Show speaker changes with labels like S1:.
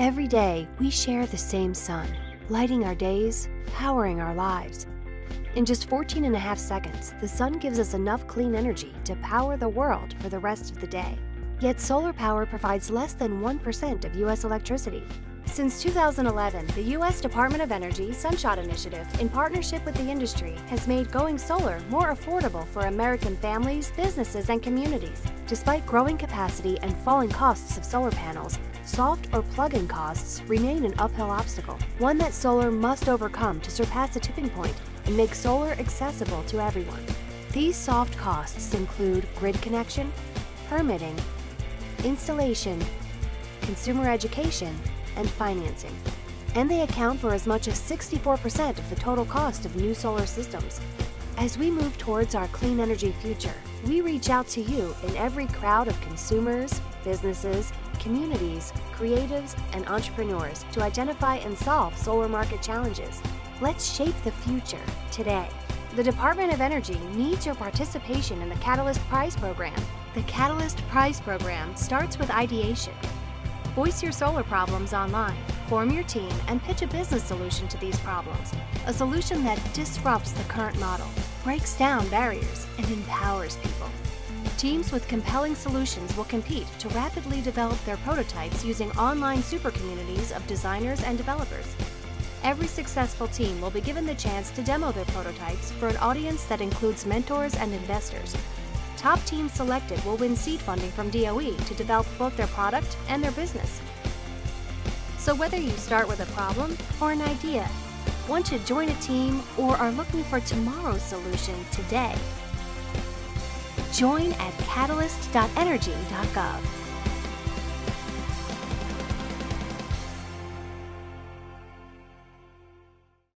S1: Every day, we share the same sun, lighting our days, powering our lives. In just 14 and a half seconds, the sun gives us enough clean energy to power the world for the rest of the day. Yet solar power provides less than 1% of U.S. electricity. Since 2011, the U.S. Department of Energy SunShot Initiative, in partnership with the industry, has made going solar more affordable for American families, businesses, and communities. Despite growing capacity and falling costs of solar panels, soft or plug in costs remain an uphill obstacle, one that solar must overcome to surpass the tipping point and make solar accessible to everyone. These soft costs include grid connection, permitting, installation, consumer education, and financing. And they account for as much as 64% of the total cost of new solar systems. As we move towards our clean energy future, we reach out to you in every crowd of consumers, businesses, communities, creatives, and entrepreneurs to identify and solve solar market challenges. Let's shape the future today. The Department of Energy needs your participation in the Catalyst Prize Program. The Catalyst Prize Program starts with ideation. Voice your solar problems online, form your team, and pitch a business solution to these problems. A solution that disrupts the current model, breaks down barriers, and empowers people. Teams with compelling solutions will compete to rapidly develop their prototypes using online super communities of designers and developers. Every successful team will be given the chance to demo their prototypes for an audience that includes mentors and investors. Top teams selected will win seed funding from DOE to develop both their product and their business. So, whether you start with a problem or an idea, want to join a team, or are looking for tomorrow's solution today, join at catalyst.energy.gov.